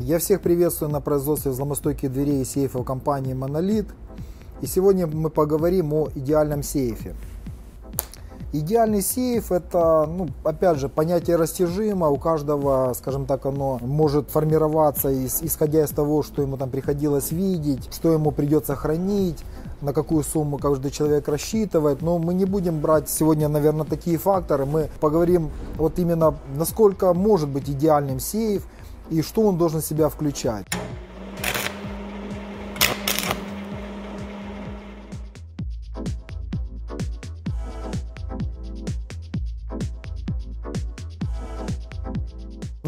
Я всех приветствую на производстве взломостойких дверей и сейфов компании Monolith. И сегодня мы поговорим о идеальном сейфе. Идеальный сейф это, ну, опять же, понятие растяжимо, у каждого, скажем так, оно может формироваться исходя из того, что ему там приходилось видеть, что ему придется хранить, на какую сумму каждый человек рассчитывает. Но мы не будем брать сегодня, наверное, такие факторы. Мы поговорим вот именно, насколько может быть идеальным сейф и что он должен себя включать.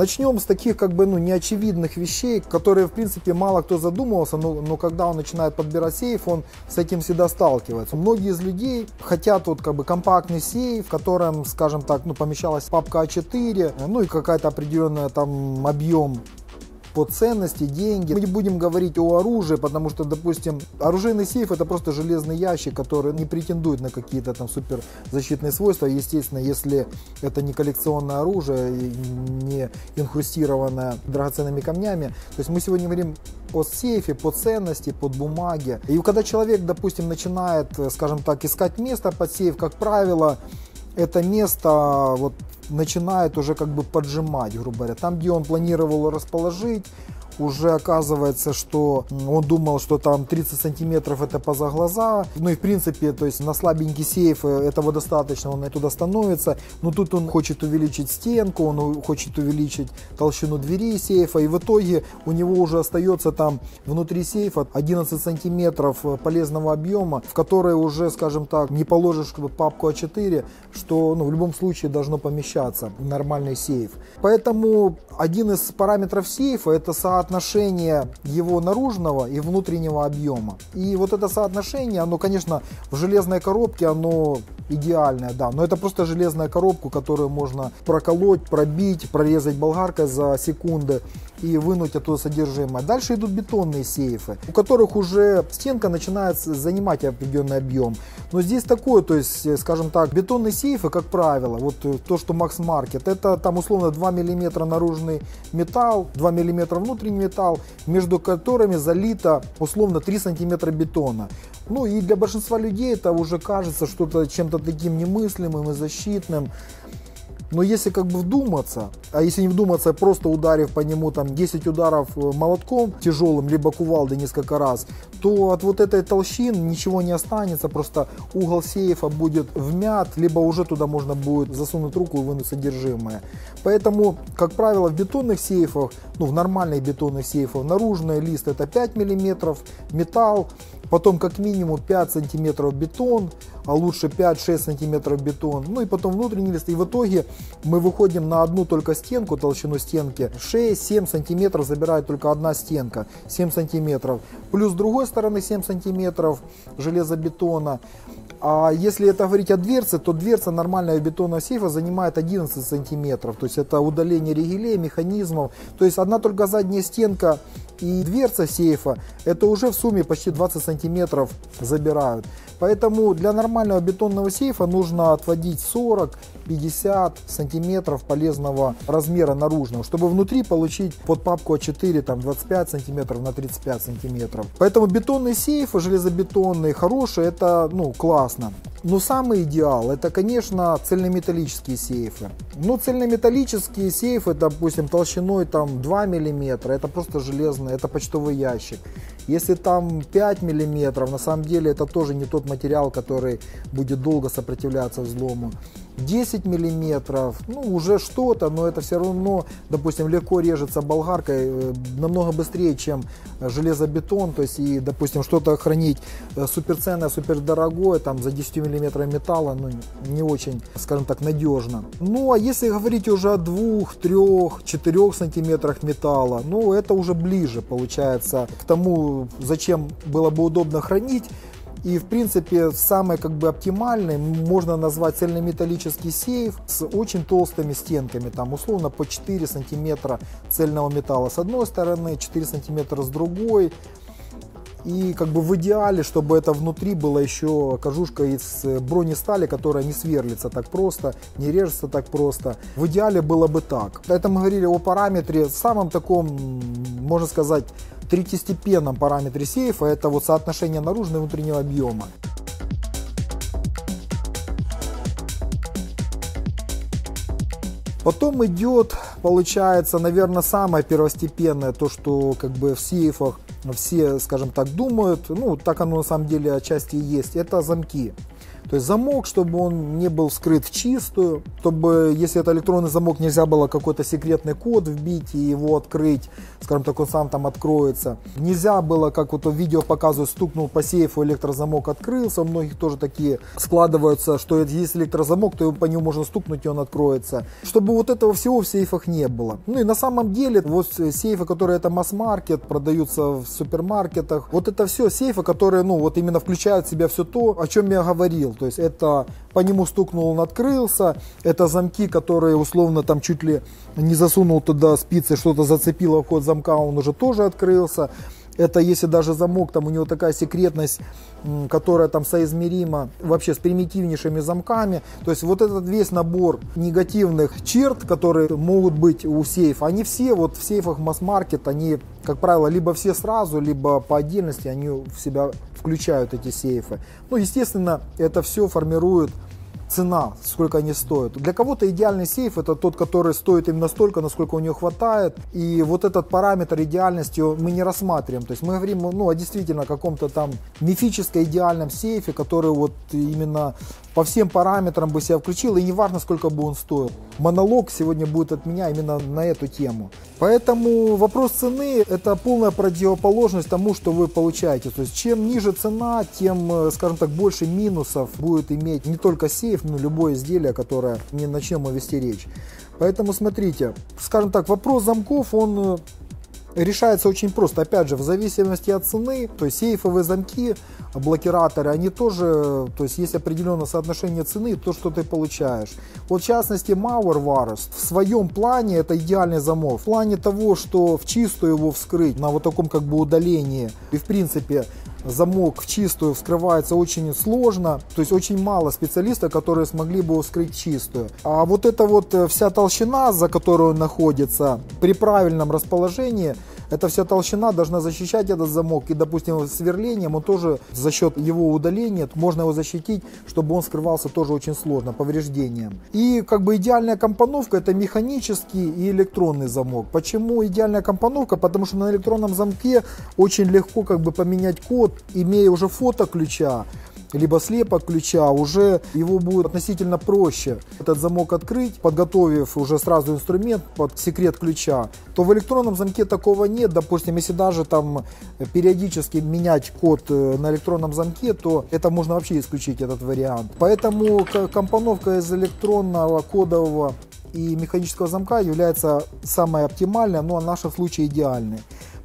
Начнем с таких как бы ну, неочевидных вещей, которые в принципе мало кто задумывался, но, но когда он начинает подбирать сейф, он с этим всегда сталкивается. Многие из людей хотят вот как бы компактный сейф, в котором, скажем так, ну, помещалась папка А4, ну и какая-то определенная там объем по ценности, деньги. Мы не будем говорить о оружии, потому что, допустим, оружейный сейф это просто железный ящик, который не претендует на какие-то там супер защитные свойства. Естественно, если это не коллекционное оружие, не инхрустированное драгоценными камнями. То есть мы сегодня говорим о сейфе, по ценности, под бумаге. И когда человек, допустим, начинает, скажем так, искать место под сейф, как правило, это место вот начинает уже как бы поджимать, грубо говоря. Там, где он планировал расположить, уже оказывается, что он думал, что там 30 сантиметров это поза глаза. Ну и в принципе, то есть на слабенький сейф этого достаточно, он туда становится. Но тут он хочет увеличить стенку, он хочет увеличить толщину двери сейфа. И в итоге у него уже остается там внутри сейфа 11 сантиметров полезного объема, в который уже, скажем так, не положишь папку А4, что ну, в любом случае должно помещаться нормальный сейф. Поэтому один из параметров сейфа это соответственно соотношение его наружного и внутреннего объема. И вот это соотношение, оно, конечно, в железной коробке, оно идеальное, да, но это просто железная коробка, которую можно проколоть, пробить, прорезать болгаркой за секунды и вынуть оттуда содержимое. Дальше идут бетонные сейфы, у которых уже стенка начинает занимать определенный объем. Но здесь такое, то есть, скажем так, бетонные сейфы, как правило, вот то, что Max Market, это там условно 2 мм наружный металл, 2 мм внутренний металл, между которыми залито условно 3 см бетона. Ну и для большинства людей это уже кажется что-то чем-то таким немыслимым и защитным. Но если как бы вдуматься, а если не вдуматься, просто ударив по нему там 10 ударов э, молотком тяжелым, либо кувалдой несколько раз, то от вот этой толщины ничего не останется, просто угол сейфа будет вмят, либо уже туда можно будет засунуть руку и вынуть содержимое. Поэтому, как правило, в бетонных сейфах, ну в нормальных бетонных сейфах, наружный лист это 5 мм, металл, потом как минимум 5 сантиметров бетон, а лучше 5-6 сантиметров бетон, ну и потом внутренний лист. И в итоге мы выходим на одну только стенку, толщину стенки 6-7 сантиметров забирает только одна стенка, 7 сантиметров. Плюс с другой стороны 7 сантиметров железобетона. А если это говорить о дверце, то дверца нормального бетонного сейфа занимает 11 сантиметров. То есть это удаление ригелей, механизмов. То есть одна только задняя стенка и дверца сейфа, это уже в сумме почти 20 сантиметров забирают. Поэтому для нормального бетонного сейфа нужно отводить 40-50 сантиметров полезного размера наружного, чтобы внутри получить под папку А4 там 25 сантиметров на 35 сантиметров. Поэтому бетонный сейф, железобетонный, хороший, это ну классно. Но самый идеал это, конечно, цельнометаллические сейфы. Ну, цельнометаллические сейфы, допустим, толщиной там 2 мм, это просто железный, это почтовый ящик. Если там 5 мм, на самом деле это тоже не тот материал, который будет долго сопротивляться взлому. 10 миллиметров, ну уже что-то, но это все равно, допустим, легко режется болгаркой э, намного быстрее, чем железобетон, то есть и, допустим, что-то хранить э, суперценное, супердорогое, там за 10 миллиметров металла, ну не очень, скажем так, надежно. Ну а если говорить уже о 2, 3, 4 сантиметрах металла, ну это уже ближе получается к тому, зачем было бы удобно хранить, и в принципе самый как бы оптимальный можно назвать цельнометаллический сейф с очень толстыми стенками, там условно по 4 сантиметра цельного металла с одной стороны, 4 сантиметра с другой. И как бы в идеале, чтобы это внутри было еще кожушка из бронестали, которая не сверлится так просто, не режется так просто. В идеале было бы так. Это мы говорили о параметре, самом таком, можно сказать, третьестепенном параметре сейфа, это вот соотношение наружного и внутреннего объема. Потом идет, получается, наверное, самое первостепенное, то, что как бы в сейфах все, скажем так, думают, ну, так оно на самом деле отчасти и есть, это замки. То есть замок, чтобы он не был скрыт в чистую, чтобы, если это электронный замок, нельзя было какой-то секретный код вбить и его открыть, скажем так, он сам там откроется. Нельзя было, как вот в видео показывают, стукнул по сейфу, электрозамок открылся. У многих тоже такие складываются, что если электрозамок, то по нему можно стукнуть и он откроется. Чтобы вот этого всего в сейфах не было. Ну и на самом деле, вот сейфы, которые это масс-маркет, продаются в супермаркетах, вот это все сейфы, которые, ну, вот именно включают в себя все то, о чем я говорил. То есть это по нему стукнул, он открылся. Это замки, которые условно там чуть ли не засунул туда спицы, что-то зацепило вход замка, он уже тоже открылся. Это если даже замок, там у него такая секретность, которая там соизмерима вообще с примитивнейшими замками. То есть вот этот весь набор негативных черт, которые могут быть у сейфа, они все вот в сейфах масс-маркет, они, как правило, либо все сразу, либо по отдельности они в себя включают эти сейфы. Ну, естественно, это все формирует цена, сколько они стоят. Для кого-то идеальный сейф это тот, который стоит именно столько, насколько у него хватает. И вот этот параметр идеальности мы не рассматриваем. То есть мы говорим ну, о действительно каком-то там мифическом идеальном сейфе, который вот именно по всем параметрам бы себя включил, и неважно, сколько бы он стоил. Монолог сегодня будет от меня именно на эту тему. Поэтому вопрос цены – это полная противоположность тому, что вы получаете. То есть чем ниже цена, тем, э, скажем так, больше минусов будет иметь не только сейф, и любое изделие, которое не начнем вести речь. Поэтому смотрите, скажем так, вопрос замков, он э, решается очень просто. Опять же, в зависимости от цены, то есть сейфовые замки, блокираторы, они тоже, то есть есть определенное соотношение цены, то, что ты получаешь. Вот в частности, Mauer в своем плане это идеальный замок. В плане того, что в чистую его вскрыть на вот таком как бы удалении и в принципе замок в чистую вскрывается очень сложно, то есть очень мало специалистов, которые смогли бы вскрыть чистую. А вот эта вот э, вся толщина, за которой он находится, при правильном расположении, эта вся толщина должна защищать этот замок. И, допустим, сверлением он тоже за счет его удаления можно его защитить, чтобы он скрывался тоже очень сложно, повреждением. И как бы идеальная компоновка это механический и электронный замок. Почему идеальная компоновка? Потому что на электронном замке очень легко как бы поменять код, имея уже фото ключа либо слепок ключа, уже его будет относительно проще этот замок открыть, подготовив уже сразу инструмент под секрет ключа, то в электронном замке такого нет. Допустим, если даже там периодически менять код э, на электронном замке, то это можно вообще исключить, этот вариант. Поэтому компоновка из электронного кодового и механического замка является самой оптимальной, но в нашем случае идеальной.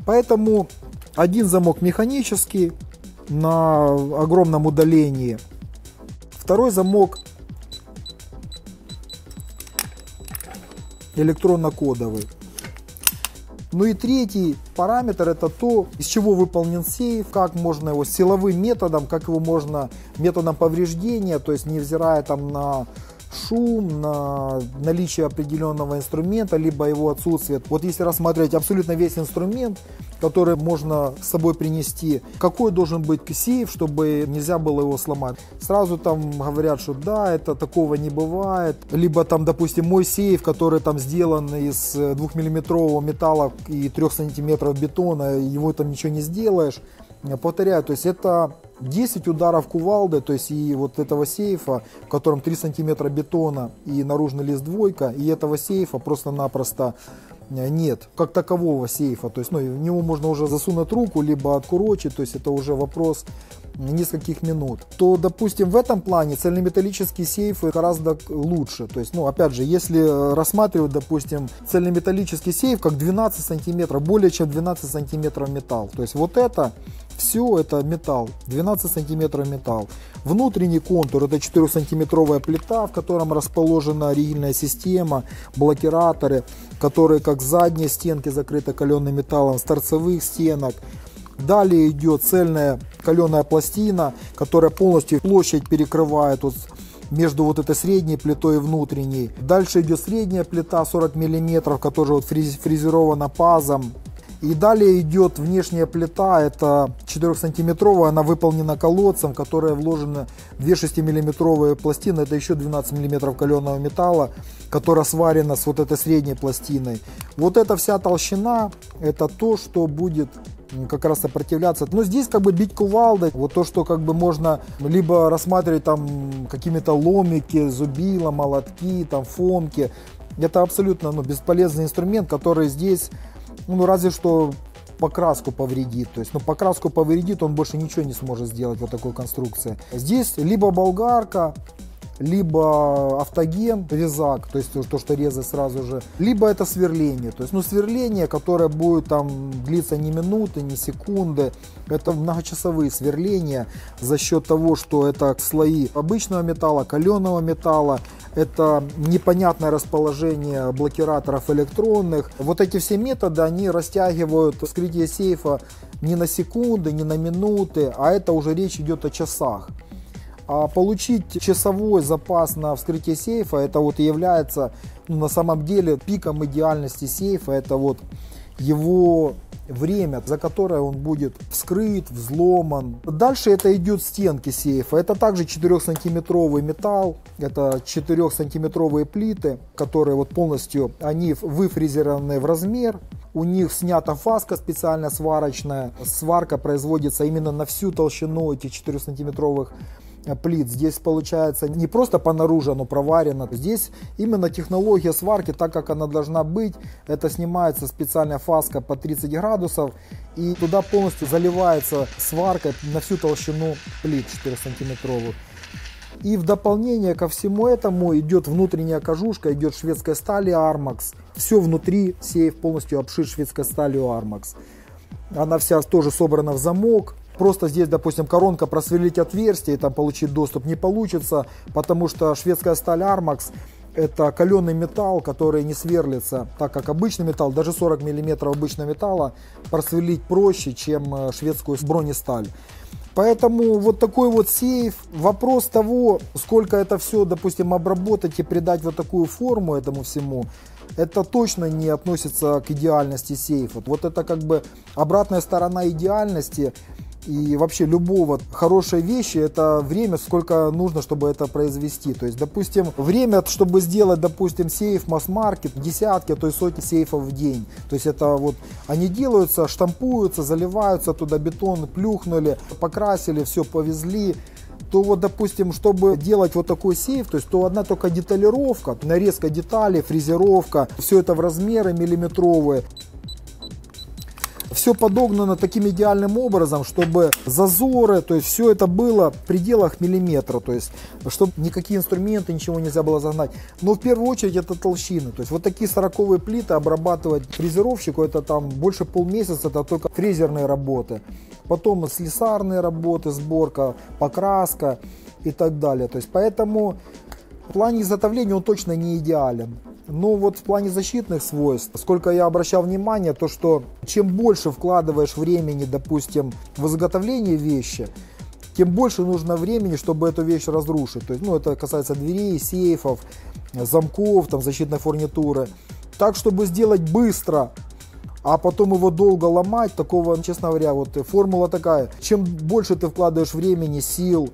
Поэтому один замок механический, на огромном удалении. Второй замок электронно-кодовый. Ну и третий параметр это то, из чего выполнен сейф, как можно его силовым методом, как его можно методом повреждения, то есть невзирая там на шум, на наличие определенного инструмента, либо его отсутствие. Вот если рассматривать абсолютно весь инструмент, который можно с собой принести, какой должен быть сейф, чтобы нельзя было его сломать. Сразу там говорят, что да, это такого не бывает. Либо там, допустим, мой сейф, который там сделан из двухмиллиметрового металла и трех сантиметров бетона, его там ничего не сделаешь. Повторяю, то есть это 10 ударов кувалды, то есть и вот этого сейфа, в котором 3 сантиметра бетона и наружный лист двойка, и этого сейфа просто-напросто э, нет, как такового сейфа, то есть ну, в него можно уже засунуть руку, либо откурочить, то есть это уже вопрос нескольких минут, то, допустим, в этом плане цельнометаллические сейфы гораздо лучше. То есть, ну, опять же, если рассматривать, допустим, цельнометаллический сейф как 12 сантиметров, более чем 12 сантиметров металл, то есть вот это все это металл, 12 сантиметров металл. Внутренний контур это 4 сантиметровая плита, в котором расположена ригельная система, блокираторы, которые как задние стенки закрыты каленым металлом, с торцевых стенок, Далее идет цельная каленая пластина, которая полностью площадь перекрывает вот между вот этой средней плитой и внутренней. Дальше идет средняя плита 40 мм, которая вот фрезерована пазом. И далее идет внешняя плита, это 4 сантиметровая, она выполнена колодцем, в которой вложены 2 6 миллиметровые пластины, это еще 12 миллиметров каленого металла, которая сварена с вот этой средней пластиной. Вот эта вся толщина, это то, что будет как раз сопротивляться. Но здесь как бы бить кувалдой, вот то, что как бы можно либо рассматривать там какими-то ломики, зубила, молотки, там фомки. Это абсолютно ну, бесполезный инструмент, который здесь, ну разве что покраску повредит. То есть, ну, покраску повредит, он больше ничего не сможет сделать вот такой конструкции. Здесь либо болгарка, либо автоген, резак, то есть то, что резать сразу же, либо это сверление. То есть, ну, сверление, которое будет там длиться не минуты, не секунды, это многочасовые сверления за счет того, что это слои обычного металла, каленого металла, это непонятное расположение блокираторов электронных. Вот эти все методы, они растягивают вскрытие сейфа не на секунды, не на минуты, а это уже речь идет о часах. А получить часовой запас на вскрытие сейфа, это вот является ну, на самом деле пиком идеальности сейфа, это вот его время, за которое он будет вскрыт, взломан. Дальше это идет стенки сейфа. Это также 4-сантиметровый металл, это 4-сантиметровые плиты, которые вот полностью, они выфрезерованы в размер. У них снята фаска специально сварочная. Сварка производится именно на всю толщину этих 4-сантиметровых плит. Здесь получается не просто по наружу оно проварено. Здесь именно технология сварки, так как она должна быть. Это снимается специальная фаска по 30 градусов. И туда полностью заливается сварка на всю толщину плит 4 сантиметровых. И в дополнение ко всему этому идет внутренняя кожушка, идет шведская сталь Armax. Все внутри сейф полностью обшит шведской сталью Armax. Она вся тоже собрана в замок. Просто здесь, допустим, коронка просверлить отверстие и там получить доступ не получится, потому что шведская сталь Armax это каленый металл, который не сверлится, так как обычный металл, даже 40 мм обычного металла просверлить проще, чем э, шведскую бронесталь. Поэтому вот такой вот сейф. Вопрос того, сколько это все, допустим, обработать и придать вот такую форму этому всему, это точно не относится к идеальности сейфа. Вот это как бы обратная сторона идеальности и вообще любого хорошей вещи это время, сколько нужно, чтобы это произвести. То есть, допустим, время, чтобы сделать, допустим, сейф масс-маркет, десятки, а то и сотни сейфов в день. То есть это вот они делаются, штампуются, заливаются туда бетон, плюхнули, покрасили, все повезли то вот, допустим, чтобы делать вот такой сейф, то есть то одна только деталировка, нарезка деталей, фрезеровка, все это в размеры миллиметровые все подогнано таким идеальным образом, чтобы зазоры, то есть все это было в пределах миллиметра, то есть чтобы никакие инструменты, ничего нельзя было загнать. Но в первую очередь это толщины, то есть вот такие сороковые плиты обрабатывать фрезеровщику, это там больше полмесяца, это только фрезерные работы. Потом слесарные работы, сборка, покраска и так далее. То есть поэтому в плане изготовления он точно не идеален. Но вот в плане защитных свойств, сколько я обращал внимание, то что чем больше вкладываешь времени, допустим, в изготовление вещи, тем больше нужно времени, чтобы эту вещь разрушить. То есть, ну, это касается дверей, сейфов, замков, там, защитной фурнитуры. Так, чтобы сделать быстро, а потом его долго ломать, такого, честно говоря, вот формула такая. Чем больше ты вкладываешь времени, сил,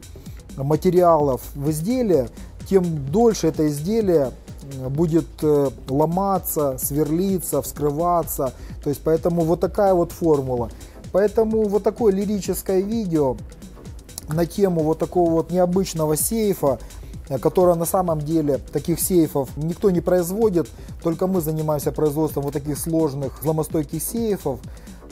материалов в изделие, тем дольше это изделие будет э, ломаться, сверлиться, вскрываться. То есть поэтому вот такая вот формула. Поэтому вот такое лирическое видео на тему вот такого вот необычного сейфа, э, которое на самом деле таких сейфов никто не производит, только мы занимаемся производством вот таких сложных взломостойких сейфов.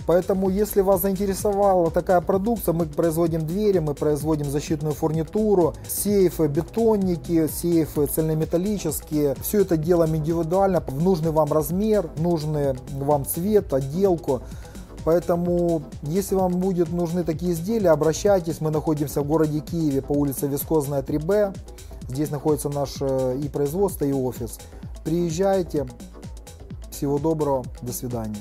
Поэтому, если вас заинтересовала такая продукция, мы производим двери, мы производим защитную фурнитуру, сейфы, бетонники, сейфы цельнометаллические. Все это делаем индивидуально, в нужный вам размер, нужный вам цвет, отделку. Поэтому, если вам будут нужны такие изделия, обращайтесь. Мы находимся в городе Киеве по улице Вискозная 3Б. Здесь находится наш э, и производство, и офис. Приезжайте. Всего доброго. До свидания.